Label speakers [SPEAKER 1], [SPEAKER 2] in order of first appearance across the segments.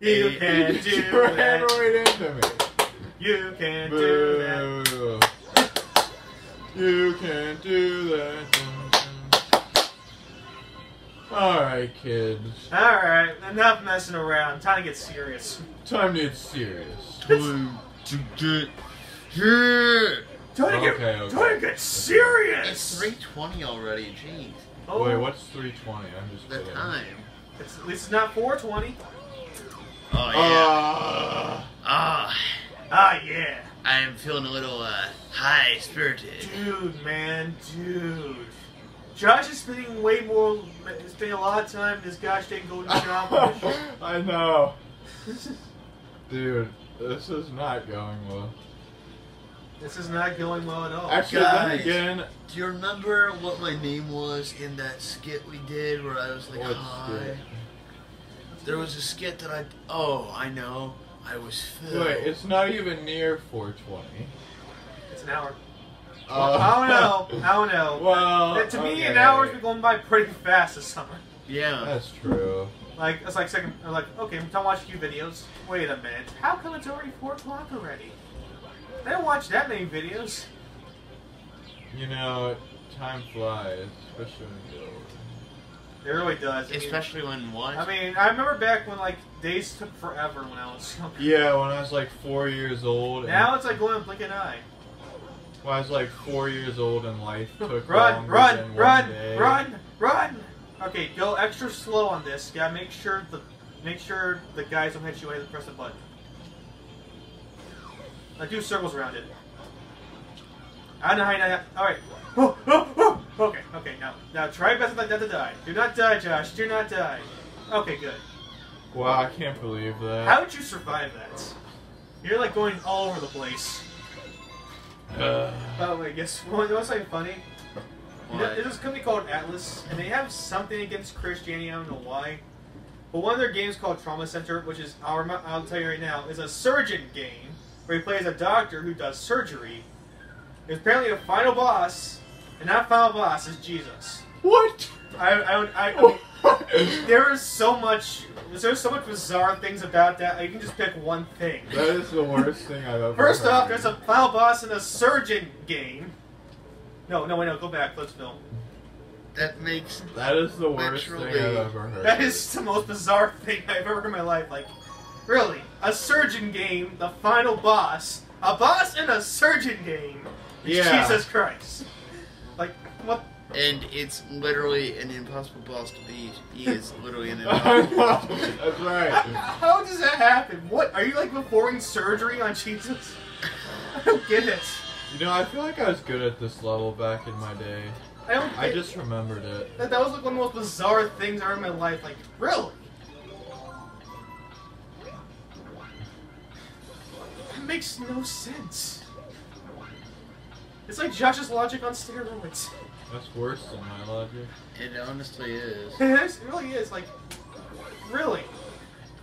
[SPEAKER 1] You
[SPEAKER 2] Hey,
[SPEAKER 1] can do
[SPEAKER 2] you ran
[SPEAKER 1] that.
[SPEAKER 2] right into me.
[SPEAKER 1] You can do that.
[SPEAKER 2] Boo. You can't do that. Alright, kids.
[SPEAKER 1] Alright, enough messing around. Time to get serious.
[SPEAKER 2] Time to get serious.
[SPEAKER 3] Time to get here.
[SPEAKER 1] Time to get,
[SPEAKER 2] Okay, okay.
[SPEAKER 1] time to get
[SPEAKER 3] It's
[SPEAKER 1] serious!
[SPEAKER 3] 320 already. Jeez.
[SPEAKER 1] Oh,
[SPEAKER 2] Wait, what's 320? I'm just
[SPEAKER 3] The
[SPEAKER 2] kidding.
[SPEAKER 3] time.
[SPEAKER 1] It's, at least it's not 420.
[SPEAKER 3] Oh yeah.
[SPEAKER 2] Ah.
[SPEAKER 3] Ah,
[SPEAKER 1] Ah, yeah.
[SPEAKER 3] I am feeling a little uh, high spirited.
[SPEAKER 1] Dude, man, dude. Josh is spending way more, spending a lot of time in this gosh dang golden competition.
[SPEAKER 2] I know. Dude, this is not going well.
[SPEAKER 1] this is not going well at all.
[SPEAKER 2] Actually, then
[SPEAKER 3] Guys.
[SPEAKER 2] again,
[SPEAKER 3] Do you remember what my name was in that skit we did where I was like
[SPEAKER 2] What
[SPEAKER 3] hi?
[SPEAKER 2] skit?
[SPEAKER 3] There was a skit that I. Oh, I know. I was Phil.
[SPEAKER 2] wait, it's not even near 420.
[SPEAKER 1] It's an hour.
[SPEAKER 2] Uh,
[SPEAKER 1] I don't know. I don't know.
[SPEAKER 2] Well,
[SPEAKER 1] to me, an hour's been going by pretty fast this summer.
[SPEAKER 3] Yeah.
[SPEAKER 2] That's true.
[SPEAKER 1] Like it's like second, I'm like okay, I'm done watching a few videos. Wait a minute, how come it's already four o'clock already? I don't watch that many videos.
[SPEAKER 2] You know, time flies, especially when you get older.
[SPEAKER 1] It really does. I mean-
[SPEAKER 3] Especially when what?
[SPEAKER 1] I mean, I remember back when like days took forever when I was younger.
[SPEAKER 2] Yeah, when I was like four years old.
[SPEAKER 1] Now it's like going blink an eye.
[SPEAKER 2] when I was like four years old and life took
[SPEAKER 1] Run, run,
[SPEAKER 2] than
[SPEAKER 1] run,
[SPEAKER 2] one day.
[SPEAKER 1] run, run. Okay, go extra slow on this. Gotta make sure the make sure the guys don't hit you when you press the button. Now do circles around it. I don't know how you know. All right. Oh, oh, oh. Okay, okay. Now, now try best not to die. Do not die, Josh. Do not die. Okay, good.
[SPEAKER 2] Wow, I can't believe that.
[SPEAKER 1] How did you survive that? You're like going all over the place.
[SPEAKER 2] Uh,
[SPEAKER 1] Oh wait, guess what? You know something funny?
[SPEAKER 3] What?
[SPEAKER 1] There's this company called Atlus, and they have something against Christianity. I don't know why. But one of their games called Trauma Center, which is I'll, I'll tell you right now, is a surgeon game where he plays a doctor who does surgery. There's apparently a final boss, and that final boss is Jesus.
[SPEAKER 2] what?
[SPEAKER 1] I, I, would- I, I mean, there is so much. There's so much bizarre things about that. You can just pick one thing.
[SPEAKER 2] that is the worst thing I've ever
[SPEAKER 1] First
[SPEAKER 2] heard.
[SPEAKER 1] off, there's a final boss in a surgeon game. No, no, wait, no, go back. Let's film.
[SPEAKER 3] that makes.
[SPEAKER 2] That is the worst thing I've ever heard.
[SPEAKER 1] That is the most bizarre thing I've ever heard in my life. Like, really, a surgeon game, the final boss, a boss in a surgeon game.
[SPEAKER 2] Yeah.
[SPEAKER 1] Jesus Christ. Like, what?
[SPEAKER 3] And it's literally an impossible boss to beat. He is literally an impossible boss
[SPEAKER 2] know,
[SPEAKER 3] to beat.
[SPEAKER 2] That's
[SPEAKER 1] How,
[SPEAKER 2] right.
[SPEAKER 1] how does that happen? What? Are you like performing surgery on Jesus? I don't get it.
[SPEAKER 2] You know, I feel like I was good at this level back in my day.
[SPEAKER 1] I don't.
[SPEAKER 2] I just remembered it.
[SPEAKER 1] That, that was like one of the most bizarre things I heard in my life. Like, really? That makes no sense. It's like Josh's logic on steroids.
[SPEAKER 2] That's worse than my logic.
[SPEAKER 3] It honestly is.
[SPEAKER 1] It, is, it really is. Like, really?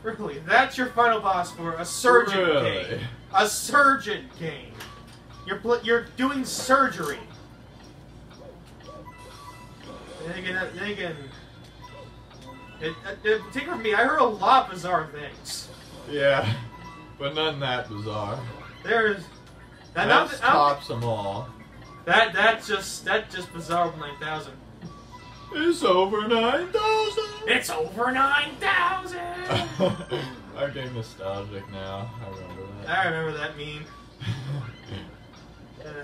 [SPEAKER 1] Really? That's your final boss for a surgeon
[SPEAKER 2] Really?
[SPEAKER 1] game. A surgeon game. You're you're doing surgery. Then again, uh, then again, it, it, it, take it from me. I heard a lot of bizarre things.
[SPEAKER 2] Yeah, but none that bizarre.
[SPEAKER 1] There's that,
[SPEAKER 2] That
[SPEAKER 1] not,
[SPEAKER 2] tops them all.
[SPEAKER 1] that that just that just bizarre nine thousand.
[SPEAKER 2] It's over 9,000!
[SPEAKER 1] It's over nine thousand.
[SPEAKER 2] I'm getting nostalgic now. I remember that.
[SPEAKER 1] I remember that meme. Uh,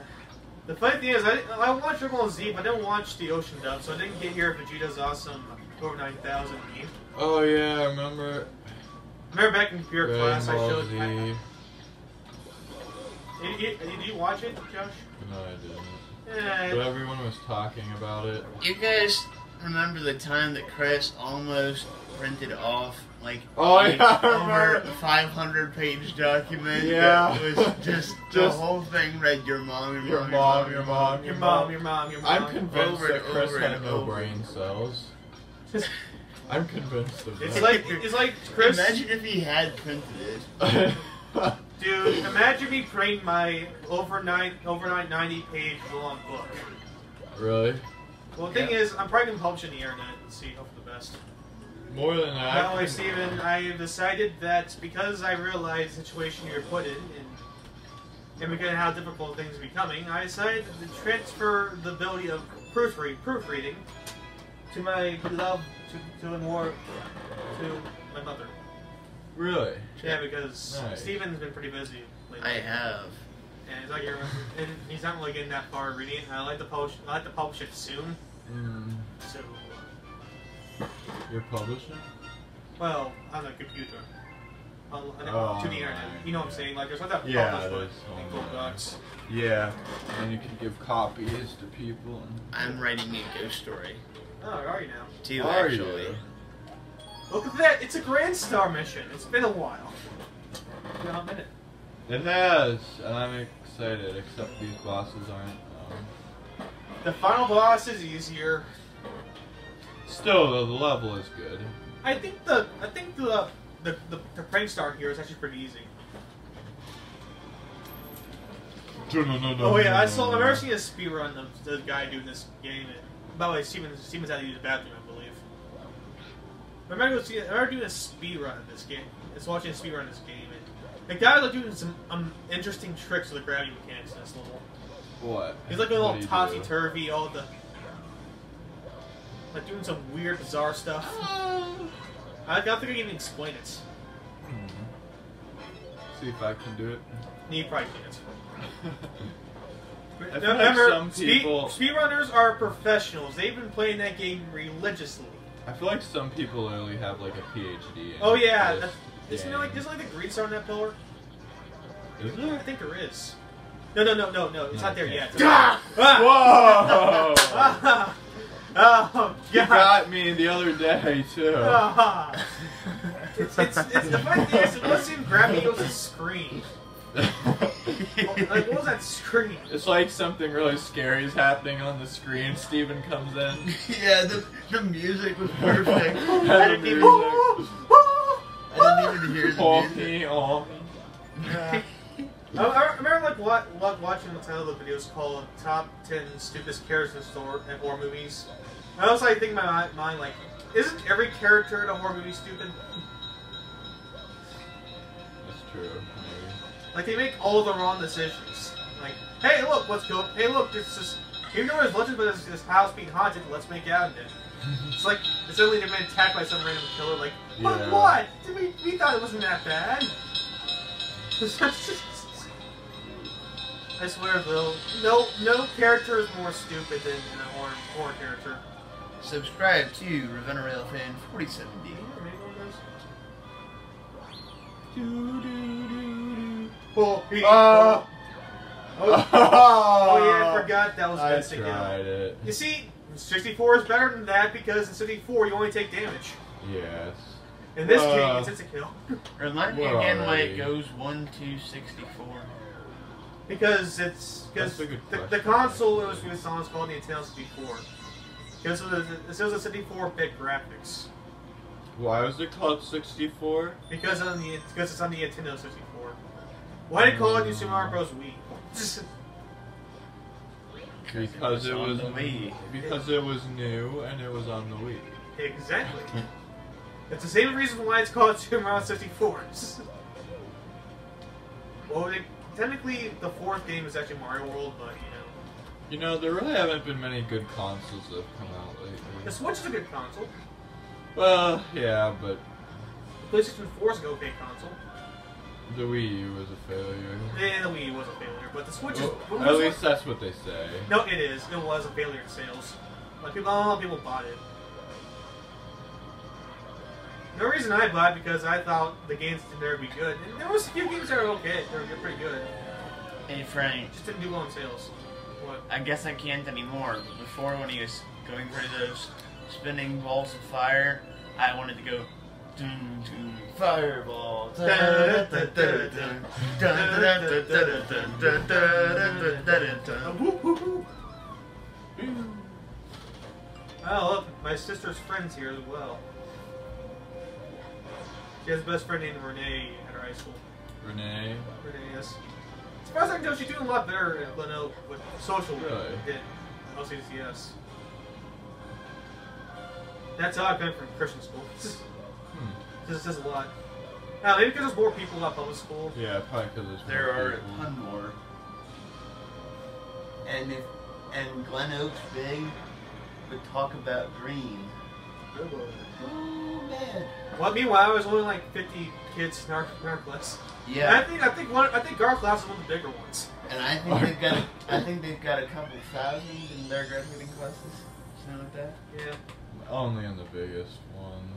[SPEAKER 1] the funny thing is, I, I watched Dragon Ball Z, but I didn't watch the Ocean dub, so I didn't get here Vegeta's awesome over 9000 meme.
[SPEAKER 2] oh yeah, I remember.
[SPEAKER 1] Remember back in pure
[SPEAKER 2] Dragon
[SPEAKER 1] class, I showed.
[SPEAKER 2] Z.
[SPEAKER 1] I, did, you, did you watch it, Josh?
[SPEAKER 2] No, I didn't.
[SPEAKER 1] Eh,
[SPEAKER 2] But everyone was talking about it.
[SPEAKER 3] You guys remember the time that Chris almost printed off like
[SPEAKER 2] Oh,
[SPEAKER 3] a
[SPEAKER 2] yeah,
[SPEAKER 3] over
[SPEAKER 2] remember.
[SPEAKER 3] 500 page document
[SPEAKER 2] Yeah.
[SPEAKER 3] that was just, the whole thing read your mom, your,
[SPEAKER 2] Your
[SPEAKER 3] mom,
[SPEAKER 2] mom, your mom,
[SPEAKER 1] your mom, your mom, your mom.
[SPEAKER 2] I'm convinced
[SPEAKER 3] Over
[SPEAKER 2] that Chris
[SPEAKER 3] over
[SPEAKER 2] had no
[SPEAKER 3] over.
[SPEAKER 2] brain cells. I'm convinced of
[SPEAKER 1] It's like it's like Chris.
[SPEAKER 3] Imagine if he had printed it.
[SPEAKER 1] Dude, imagine me printing my overnight overnight 90 page long book.
[SPEAKER 2] really?
[SPEAKER 1] Well, the thing
[SPEAKER 3] Yeah.
[SPEAKER 1] is, I'm probably gonna publish it on the internet and see, hope for the best.
[SPEAKER 2] More than that. I
[SPEAKER 1] Well,
[SPEAKER 2] can-
[SPEAKER 1] Stephen, I have decided that because I realize the situation you're put in, and, and because of how difficult things are becoming, I decided to transfer the ability of proofread, proofreading to my love, to, to a more, to my mother.
[SPEAKER 2] Really?
[SPEAKER 1] Yeah, because
[SPEAKER 2] Nice.
[SPEAKER 1] Stephen's been pretty busy lately.
[SPEAKER 3] I have.
[SPEAKER 1] And he's not, getting, and he's not really getting that far reading. I like to publish. I like to publish it soon.
[SPEAKER 2] Mm,
[SPEAKER 1] So,
[SPEAKER 2] you're publishing?
[SPEAKER 1] well, on the computer, on, on,
[SPEAKER 2] Oh,
[SPEAKER 1] to the internet. You know what I'm saying? Like, there's like that
[SPEAKER 2] Yeah,
[SPEAKER 1] publish book
[SPEAKER 2] there's
[SPEAKER 1] Google. Docs.
[SPEAKER 2] Yeah. And you can give copies to people. And...
[SPEAKER 3] I'm writing a ghost story.
[SPEAKER 1] Oh, are you now?
[SPEAKER 3] Two,
[SPEAKER 2] Are
[SPEAKER 3] actually.
[SPEAKER 2] you?
[SPEAKER 1] Look at that! It's a Grand Star mission. It's been a while. Been a minute.
[SPEAKER 2] It has, and I'm excited. Except these bosses aren't. Um...
[SPEAKER 1] The final boss is easier.
[SPEAKER 2] Still, though, the level is good.
[SPEAKER 1] I think the I think the the the, the prank star here is actually pretty easy. No, no, no, Oh yeah, I saw. I've never seen a speed run of the guy doing this game. And, by the way, Stephen, Stephen's had to use the bathroom, I believe. I remember, see, I remember doing a speed run of this game. It's watching a speed run of this game, and the guy was doing some um, interesting tricks with the gravity mechanics in this level.
[SPEAKER 2] What?
[SPEAKER 1] He's like a
[SPEAKER 2] little
[SPEAKER 1] all
[SPEAKER 2] do
[SPEAKER 1] topsy turvy, all the like doing some weird, bizarre stuff. I don't think I can even explain it.
[SPEAKER 2] Hmm. See if I can do it.
[SPEAKER 1] You probably can't.
[SPEAKER 2] I feel like some people-
[SPEAKER 1] speed, speedrunners are professionals. They've been playing that game religiously.
[SPEAKER 2] I feel like some people literally have like a PhD.
[SPEAKER 1] Oh yeah,
[SPEAKER 2] this
[SPEAKER 1] isn't there like isn't like the green star on that pillar?
[SPEAKER 2] Is
[SPEAKER 1] I think there is. No, no, no, no, no. It's
[SPEAKER 2] No,
[SPEAKER 1] not there yet. Ah!
[SPEAKER 2] Whoa!
[SPEAKER 1] Oh
[SPEAKER 2] you got me the other day too.
[SPEAKER 1] It's, it's, it's the funny thing is, it wasn't even gravity, it was a screen. Like, what was that screen?
[SPEAKER 2] It's like something really scary is happening on the screen. Stephen comes in.
[SPEAKER 3] yeah, the, the music was perfect.
[SPEAKER 2] I
[SPEAKER 3] didn't even-
[SPEAKER 1] I
[SPEAKER 3] I didn't even hear the music.
[SPEAKER 2] me, oh me.
[SPEAKER 1] I, I remember like wa- wa- watching the title of the videos called "Top 10 Stupidest Characters in Horror Movies." I was like thinking in my mind, like, isn't every character in a horror movie stupid?
[SPEAKER 2] That's true. Maybe.
[SPEAKER 1] Like they make all the wrong decisions. Like, hey, look, let's go. Hey, look, there's this. Even though there's legend, but there's this house being haunted. Let's make out of it. It's like suddenly they've been attacked by some random killer. Like, but
[SPEAKER 2] Yeah.
[SPEAKER 1] what? We, we thought it wasn't that bad. I swear, though, no no character is more stupid than a horror, horror character.
[SPEAKER 3] Subscribe to Ravenna Railfan 4070.
[SPEAKER 1] Oh, he-
[SPEAKER 2] Uh,
[SPEAKER 1] oh, oh, yeah, I forgot that was
[SPEAKER 2] I
[SPEAKER 1] Vince again.
[SPEAKER 2] tried it.
[SPEAKER 1] You see, 64 is better than that because in 64 you only take damage.
[SPEAKER 2] Yes.
[SPEAKER 1] In this
[SPEAKER 2] Uh,
[SPEAKER 1] case, it's a kill.
[SPEAKER 3] Remind me
[SPEAKER 2] Where
[SPEAKER 3] again why it goes 1 to 64.
[SPEAKER 1] Because it's because
[SPEAKER 2] That's a good
[SPEAKER 1] the, the console it was
[SPEAKER 2] with
[SPEAKER 1] released on is called Nintendo 64. Because of the, it was a 64-bit graphics.
[SPEAKER 2] Why was it called 64?
[SPEAKER 1] Because on the because it's on the Nintendo 64. Why did they call it New Super Mario Bros. Wii?
[SPEAKER 2] Because it was
[SPEAKER 3] the Wii.
[SPEAKER 2] because it was new and it was on the Wii.
[SPEAKER 1] exactly. It's the same reason why it's called Super Mario 64. well, they, technically, the fourth game is actually Mario World, but you know,
[SPEAKER 2] You know, there really haven't been many good consoles that have come out lately.
[SPEAKER 1] the
[SPEAKER 2] lately.
[SPEAKER 1] Switch is a good console.
[SPEAKER 2] Well, yeah, but
[SPEAKER 1] The PlayStation 4 is a okay console.
[SPEAKER 2] The Wii U was a failure.
[SPEAKER 1] And the Wii U was a failure, but the Switch is.
[SPEAKER 2] Well,
[SPEAKER 1] what
[SPEAKER 2] at
[SPEAKER 1] was
[SPEAKER 2] least
[SPEAKER 1] it?
[SPEAKER 2] that's what they say.
[SPEAKER 1] No, it is. It was a failure in sales. Like people, not a lot of people bought it. The reason I bought it because I thought the games didn't ever be good, and there was a few games that were okay. They were pretty good.
[SPEAKER 3] Hey Frank,
[SPEAKER 1] Just didn't do well in sales. What?
[SPEAKER 3] I guess I can't anymore. Before, when he was going through those spinning balls of fire, I wanted to go. Fireball.
[SPEAKER 1] Oh, look, my sister's friend's here as well. She has a best friend named Renee at her high school.
[SPEAKER 2] Renee?
[SPEAKER 1] Renee, yes. As far as I can tell, she's doing a lot better at Glen with social
[SPEAKER 2] really?
[SPEAKER 1] than LCCS. That's how I went from Christian school.
[SPEAKER 2] Hmm.
[SPEAKER 1] This says a lot. Uh, maybe because there's more people at public school.
[SPEAKER 2] Yeah, probably because there's
[SPEAKER 3] There
[SPEAKER 2] more
[SPEAKER 3] are a ton more. And if and Glen Oaks Big would talk about green. Oh man.
[SPEAKER 1] Well, meanwhile, there's only like 50 kids in our, in our class. And I think I think one I think our class is one of the bigger ones.
[SPEAKER 3] And I think they've got a, I think they've got a couple thousand in their graduating classes. Something like that.
[SPEAKER 1] Yeah.
[SPEAKER 2] Only in the biggest ones.